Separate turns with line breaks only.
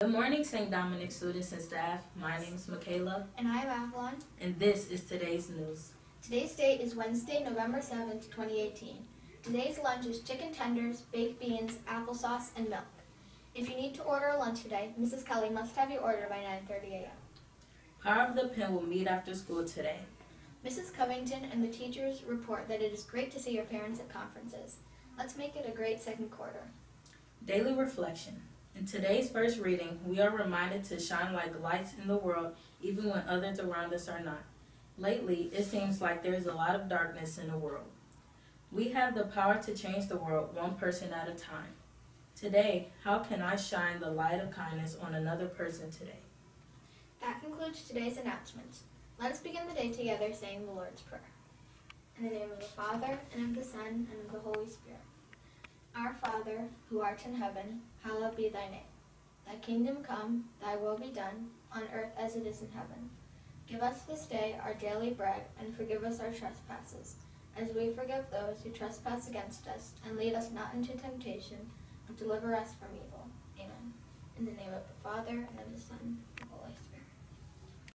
Good morning, St. Dominic students and staff. My name is Michaela,
And I am Avalon.
and this is today's news.
Today's date is Wednesday, November 7th, 2018. Today's lunch is chicken tenders, baked beans, applesauce, and milk. If you need to order a lunch today, Mrs. Kelly must have your order by 9.30 a.m.
Power of the Pen will meet after school today.
Mrs. Covington and the teachers report that it is great to see your parents at conferences. Let's make it a great second quarter.
Daily reflection. In today's first reading, we are reminded to shine like lights in the world even when others around us are not. Lately, it seems like there is a lot of darkness in the world. We have the power to change the world one person at a time. Today, how can I shine the light of kindness on another person today?
That concludes today's announcements. Let us begin the day together saying the Lord's Prayer. In the name of the Father, and of the Son, and of the Holy Spirit. Our Father, who art in heaven, hallowed be thy name. Thy kingdom come, thy will be done, on earth as it is in heaven. Give us this day our daily bread, and forgive us our trespasses, as we forgive those who trespass against us. And lead us not into temptation, but deliver us from evil. Amen. In the name of the Father, and of the Son,